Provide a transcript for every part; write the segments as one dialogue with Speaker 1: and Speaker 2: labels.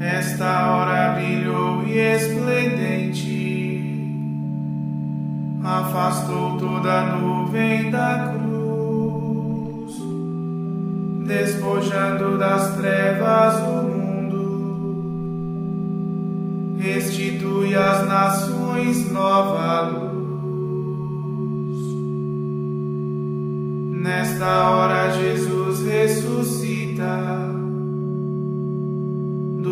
Speaker 1: Esta hora brilhou e esplendente, afastou toda a nuvem da cruz, despojando das trevas o mundo, restitui às nações nova luz. Nesta hora Jesus ressuscita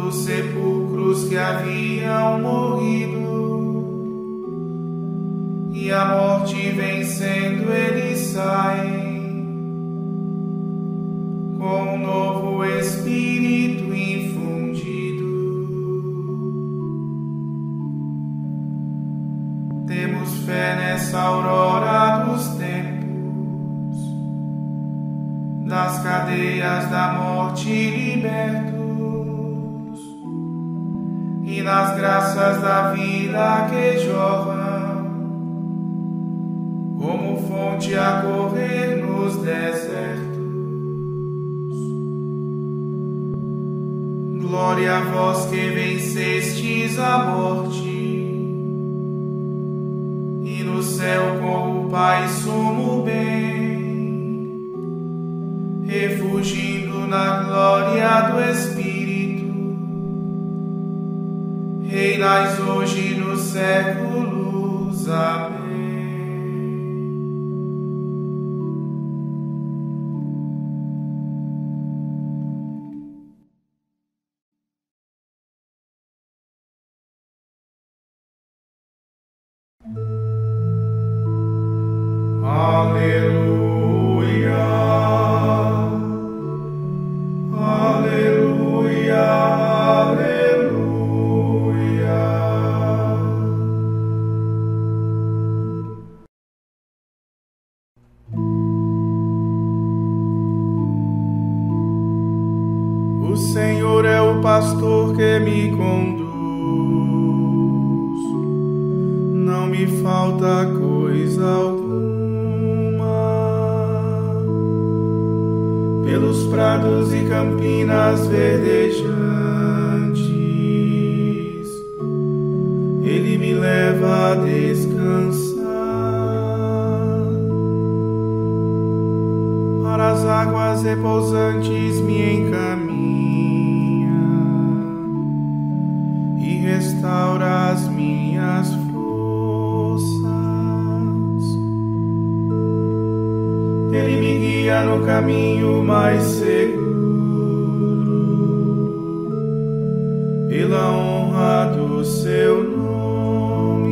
Speaker 1: dos sepulcros que haviam morrido, e a morte vencendo, eles saem com um novo espírito infundido. Temos fé nessa aurora dos tempos, das cadeias da morte libertos graças da vida que jorram, como fonte a correr nos desertos. Glória a vós que vencestes a morte, e no céu com o Pai sumo bem, refugindo na glória do Espírito reinais hoje nos séculos. Amém. Pastor que me conduz, não me falta coisa alguma. Pelos prados e campinas verdejantes, Ele me leva a descansar. Para as águas repousantes me encaminha no caminho mais seguro, pela honra do seu nome.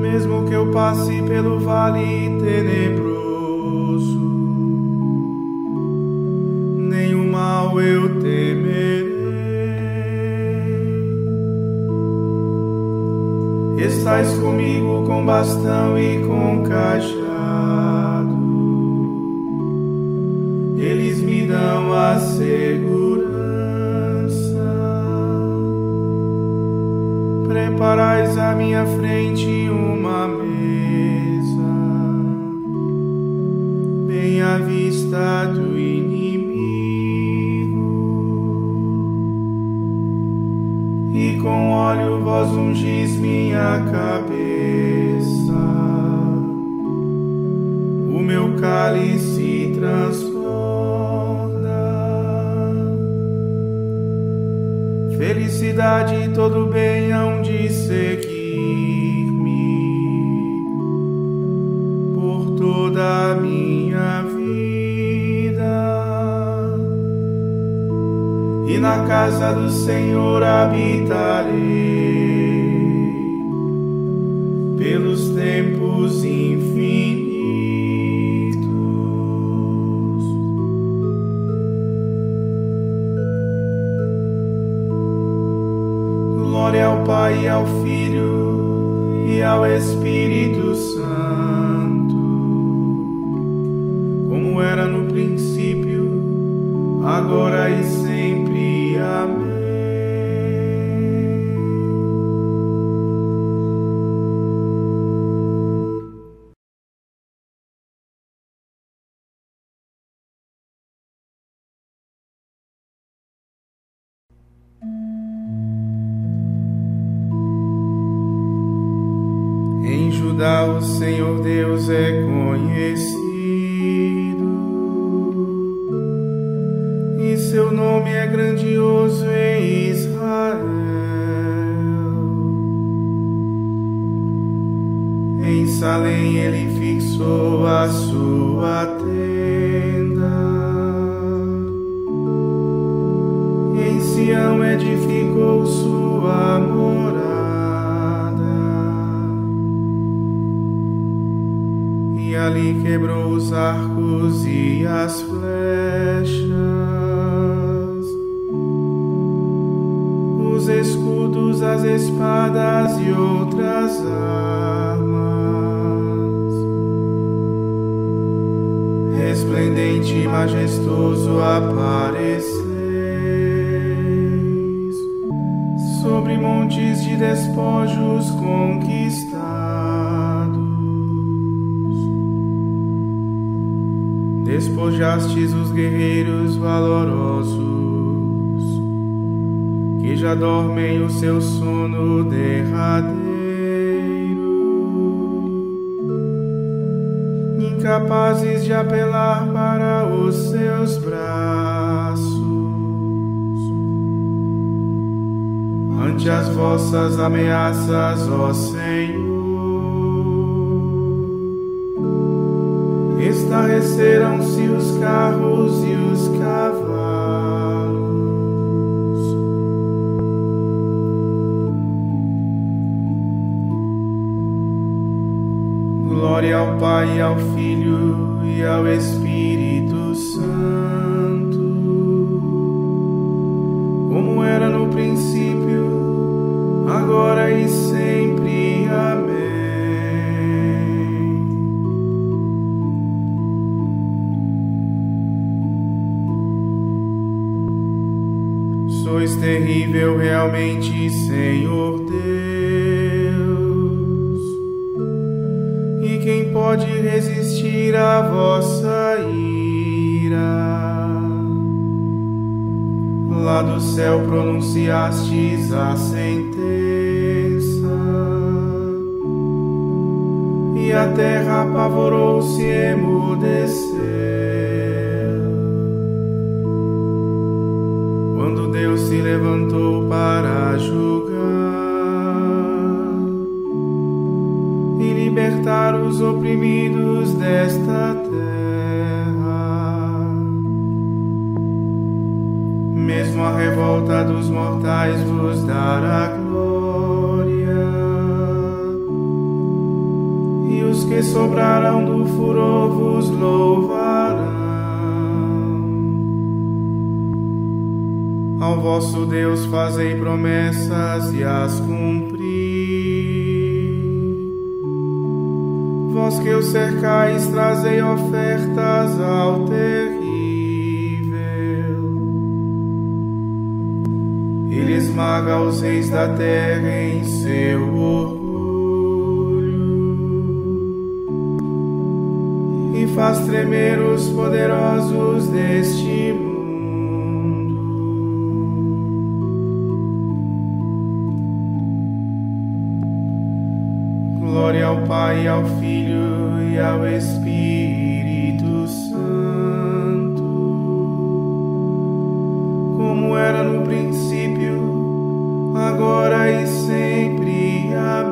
Speaker 1: Mesmo que eu passe pelo vale tenebroso, Estás comigo com bastão e com cajado, eles me dão a segurança. Preparais à minha frente uma mesa, bem à vista do e com óleo vós ungis minha cabeça. O meu cálice transborda. Felicidade e todo bem hão de seguir-me por toda a minha e na casa do Senhor habitarei pelos tempos infinitos. Glória ao Pai, e ao Filho e ao Espírito Santo, como era no princípio, agora e sempre. Judá o Senhor Deus é conhecido e seu nome é grandioso em Israel. Em Salém ele fixou a sua tenda. Em Sião edificou sua morada. Ali quebrou os arcos e as flechas, Despojastes os guerreiros valorosos que já dormem o seu sono derradeiro, incapazes de apelar para os seus braços ante as vossas ameaças, ó Senhor. Estarreceram-se os carros e os cavalos. Glória ao Pai, ao Filho e ao Espírito Santo, como era no princípio, agora e sempre. Terrível realmente, Senhor Deus. E quem pode resistir à vossa ira? Lá do céu pronunciastes a sentença, e a terra apavorou-se e emudeceu. Sobrarão do furor vos louvarão. Ao vosso Deus fazei promessas e as cumprir. Vós que o cercais, trazei ofertas ao terrível. Ele esmaga os reis da terra em seu orgulho faz tremer os poderosos deste mundo. Glória ao Pai, ao Filho e ao Espírito Santo, como era no princípio, agora e sempre. Amém.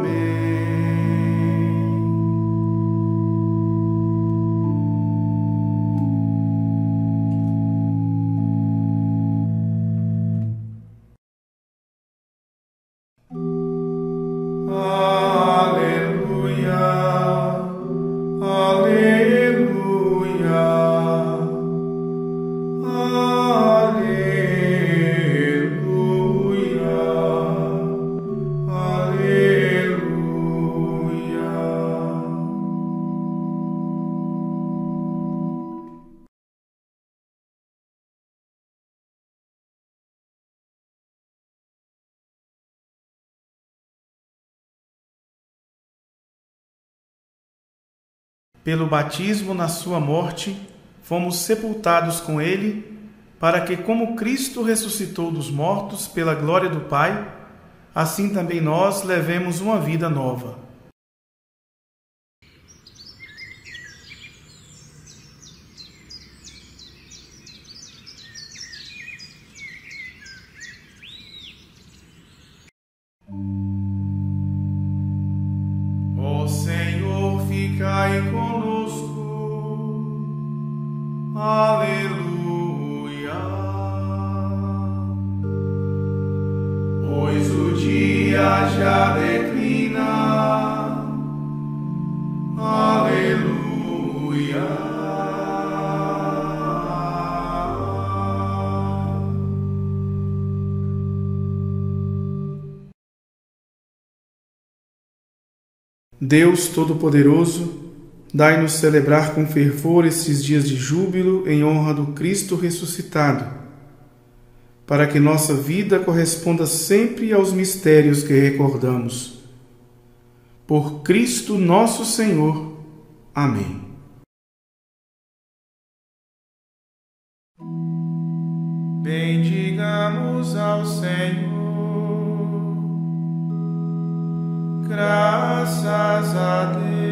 Speaker 1: Pelo batismo na sua morte, fomos sepultados com ele, para que, como Cristo ressuscitou dos mortos pela glória do Pai, assim também nós levemos uma vida nova. Conosco. Aleluia. Pois o dia já declina. Aleluia. Deus Todo-Poderoso, dai-nos celebrar com fervor esses dias de júbilo em honra do Cristo ressuscitado, para que nossa vida corresponda sempre aos mistérios que recordamos. Por Cristo nosso Senhor. Amém. Bendigamos ao Senhor. Graças a Deus.